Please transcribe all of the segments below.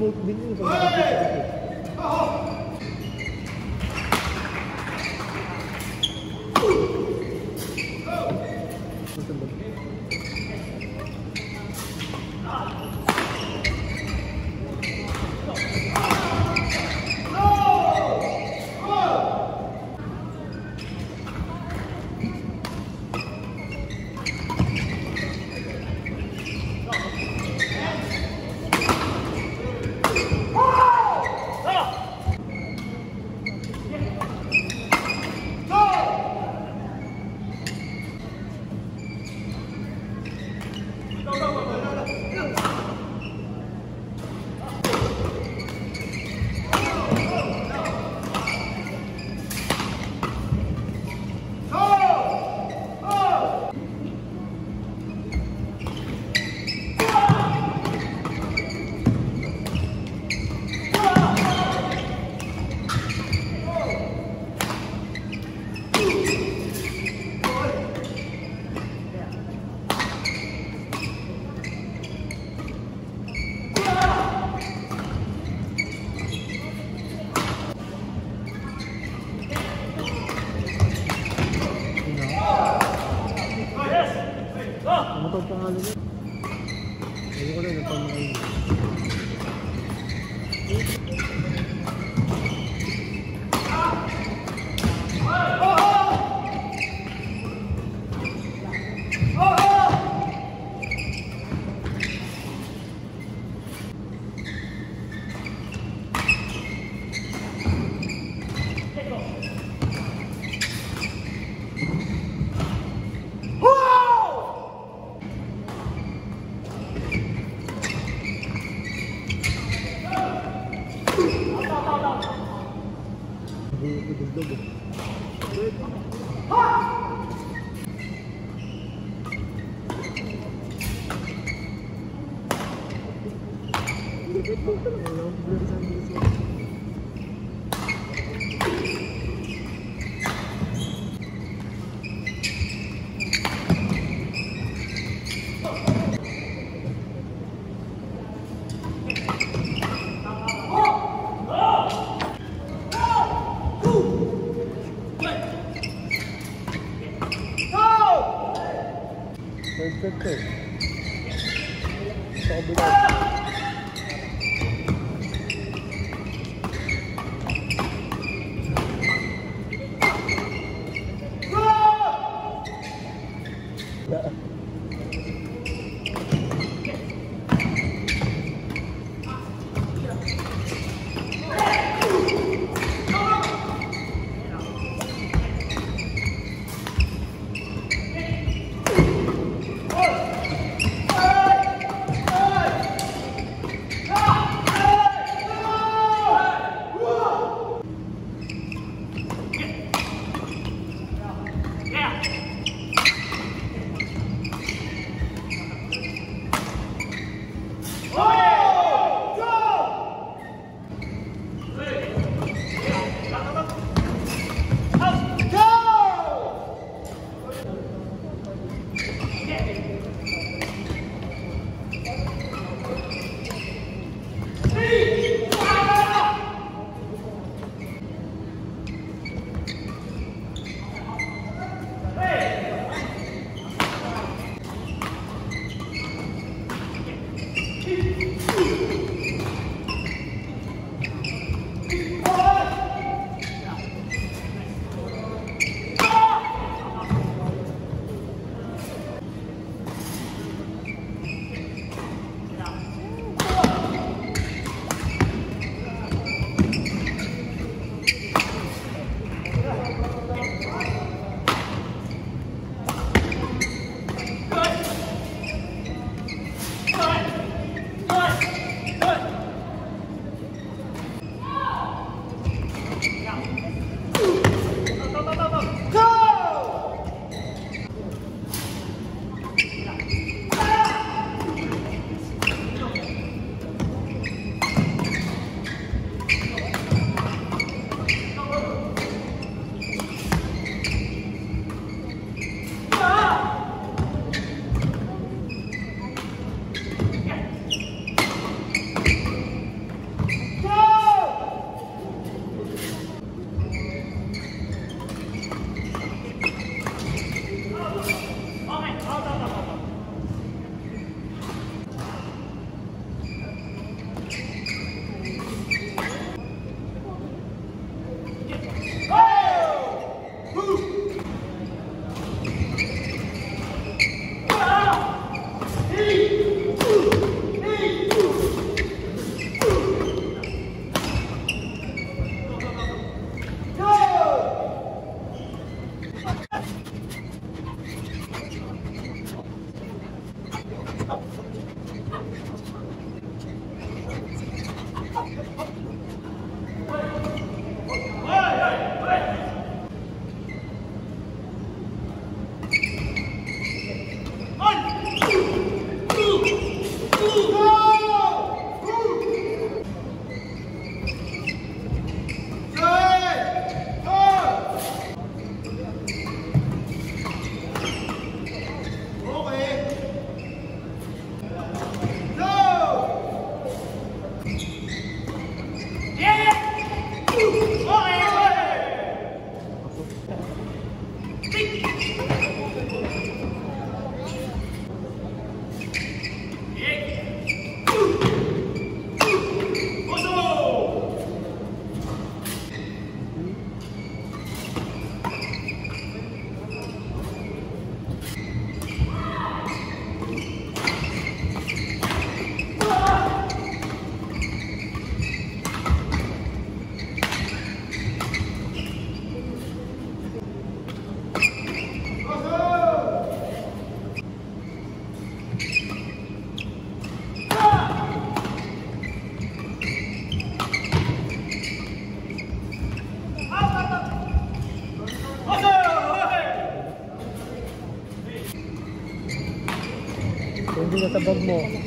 뭐 믿는 거. pagpangalo niya. Ayun ko na, napamakain. Mo.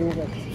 divulga.